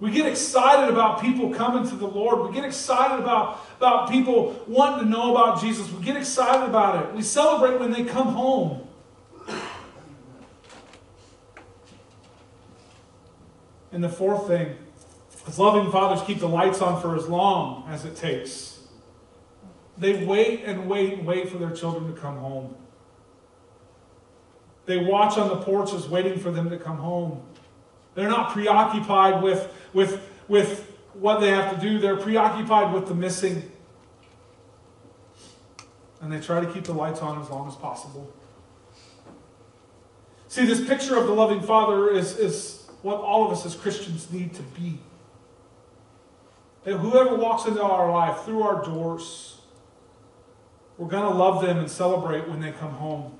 We get excited about people coming to the Lord. We get excited about, about people wanting to know about Jesus. We get excited about it. We celebrate when they come home. And the fourth thing is loving fathers keep the lights on for as long as it takes. They wait and wait and wait for their children to come home. They watch on the porches waiting for them to come home. They're not preoccupied with, with, with what they have to do, they're preoccupied with the missing. And they try to keep the lights on as long as possible. See, this picture of the loving Father is, is what all of us as Christians need to be. That whoever walks into our life through our doors, we're going to love them and celebrate when they come home.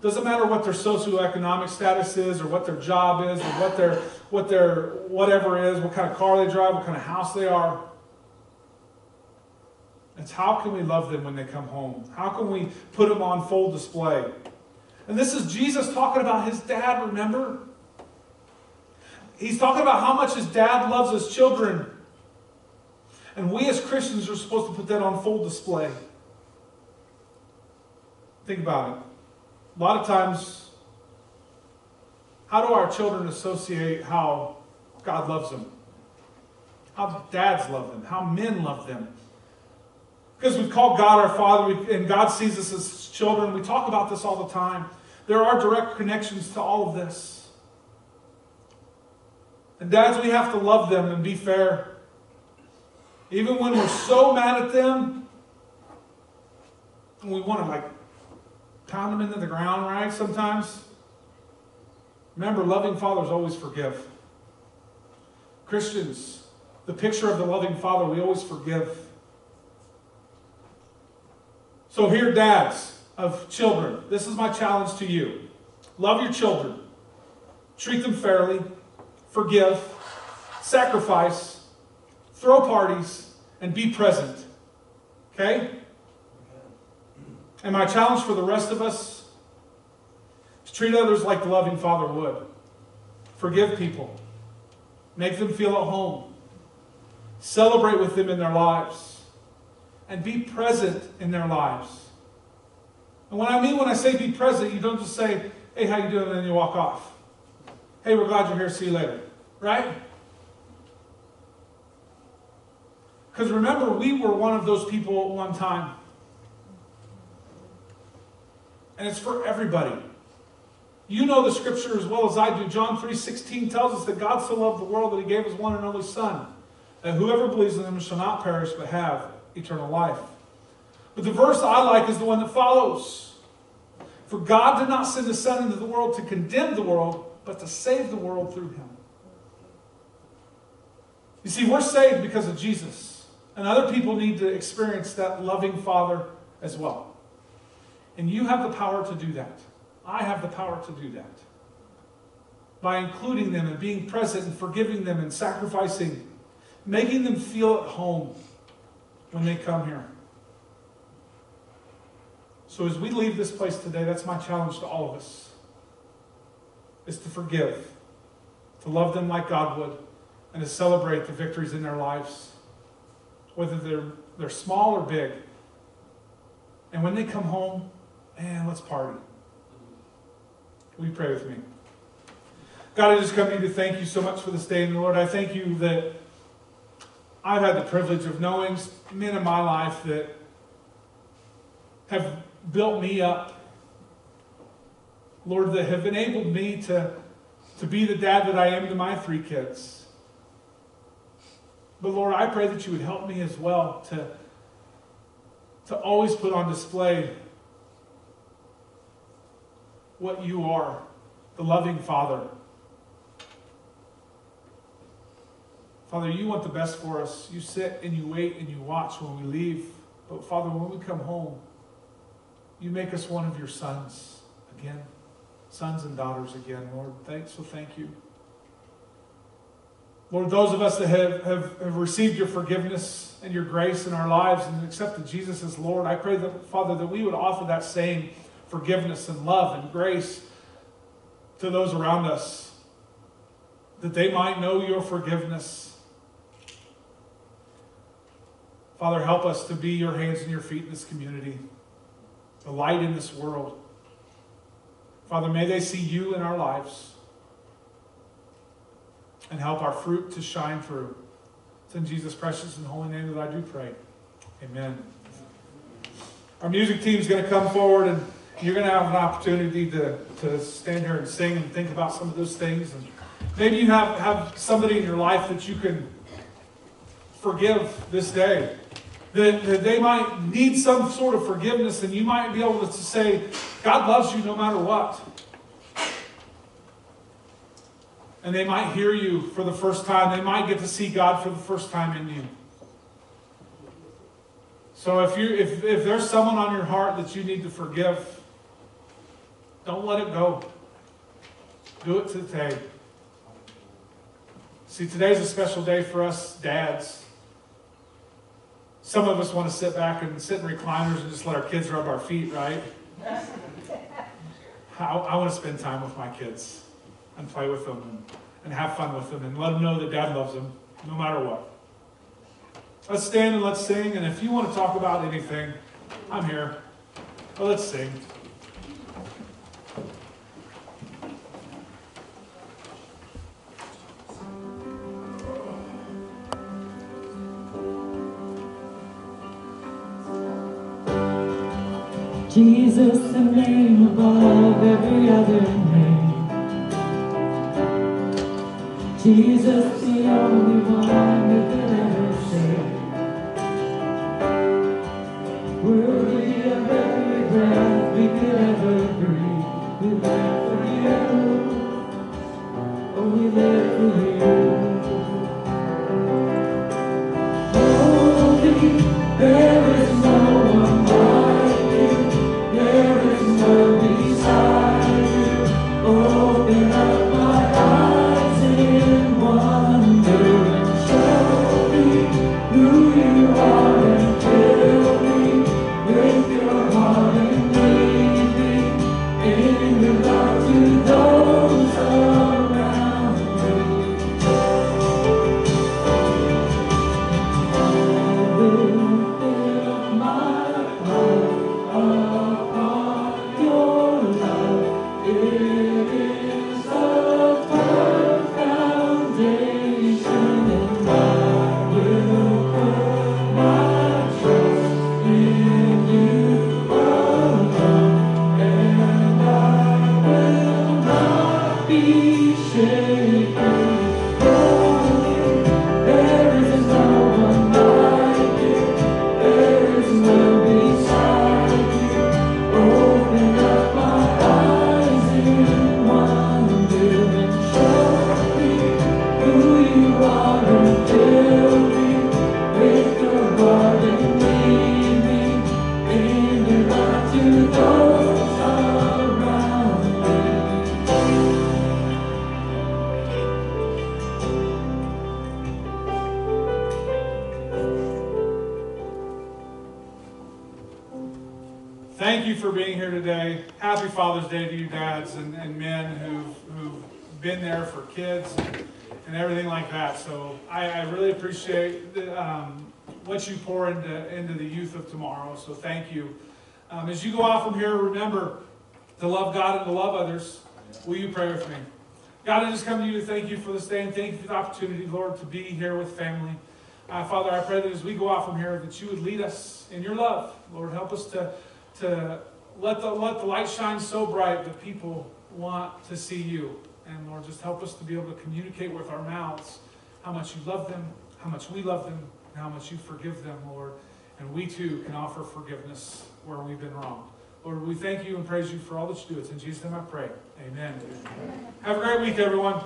Doesn't matter what their socioeconomic status is, or what their job is, or what their what their whatever is, what kind of car they drive, what kind of house they are. It's how can we love them when they come home? How can we put them on full display? And this is Jesus talking about his dad, remember? He's talking about how much his dad loves his children. And we as Christians are supposed to put that on full display. Think about it. A lot of times, how do our children associate how God loves them? How dads love them? How men love them? Because we call God our Father and God sees us as children. We talk about this all the time. There are direct connections to all of this. And dads, we have to love them and be fair. Even when we're so mad at them, and we want to like pound them into the ground, right? Sometimes. Remember, loving fathers always forgive. Christians, the picture of the loving father, we always forgive. So, here, dads of children, this is my challenge to you love your children, treat them fairly, forgive, sacrifice, throw parties, and be present. Okay? And my challenge for the rest of us is treat others like the loving Father would. Forgive people. Make them feel at home. Celebrate with them in their lives. And be present in their lives. And what I mean when I say be present, you don't just say, hey, how you doing? And then you walk off. Hey, we're glad you're here. See you later. Right? Because remember, we were one of those people at one time. And it's for everybody. You know the scripture as well as I do. John 3.16 tells us that God so loved the world that he gave his one and only Son, that whoever believes in him shall not perish but have eternal life. But the verse I like is the one that follows. For God did not send his Son into the world to condemn the world, but to save the world through him. You see, we're saved because of Jesus. And other people need to experience that loving Father as well. And you have the power to do that. I have the power to do that. By including them and being present and forgiving them and sacrificing, making them feel at home when they come here. So as we leave this place today, that's my challenge to all of us. Is to forgive, to love them like God would, and to celebrate the victories in their lives. Whether they're, they're small or big. And when they come home, man, let's party. Will you pray with me? God, I just come to you to thank you so much for this day. And Lord, I thank you that I've had the privilege of knowing men in my life that have built me up. Lord, that have enabled me to, to be the dad that I am to my three kids. But Lord, I pray that you would help me as well to, to always put on display what you are the loving Father. Father, you want the best for us. You sit and you wait and you watch when we leave. But Father, when we come home, you make us one of your sons again, sons and daughters again, Lord. Thanks, so thank you. Lord, those of us that have, have, have received your forgiveness and your grace in our lives and accepted Jesus as Lord, I pray that, Father, that we would offer that same forgiveness and love and grace to those around us, that they might know your forgiveness. Father, help us to be your hands and your feet in this community, the light in this world. Father, may they see you in our lives and help our fruit to shine through. It's in Jesus' precious and holy name that I do pray. Amen. Our music team is going to come forward and you're going to have an opportunity to, to stand here and sing and think about some of those things. And maybe you have, have somebody in your life that you can forgive this day. That, that they might need some sort of forgiveness, and you might be able to say, God loves you no matter what. And they might hear you for the first time. They might get to see God for the first time in you. So if you if, if there's someone on your heart that you need to forgive, don't let it go. Do it today. See, today's a special day for us dads. Some of us want to sit back and sit in recliners and just let our kids rub our feet, right? I, I want to spend time with my kids and play with them and, and have fun with them and let them know that dad loves them no matter what. Let's stand and let's sing. And if you want to talk about anything, I'm here. But let's sing. Above every other name. Jesus, the only one tomorrow. So thank you. Um, as you go out from here, remember to love God and to love others. Will you pray with me? God, I just come to you to thank you for this day and thank you for the opportunity, Lord, to be here with family. Uh, Father, I pray that as we go out from here, that you would lead us in your love. Lord, help us to, to let, the, let the light shine so bright that people want to see you. And Lord, just help us to be able to communicate with our mouths how much you love them, how much we love them, and how much you forgive them, Lord. And we too can offer forgiveness where we've been wrong. Lord, we thank you and praise you for all that you do. It's in Jesus' name I pray. Amen. Have a great week, everyone.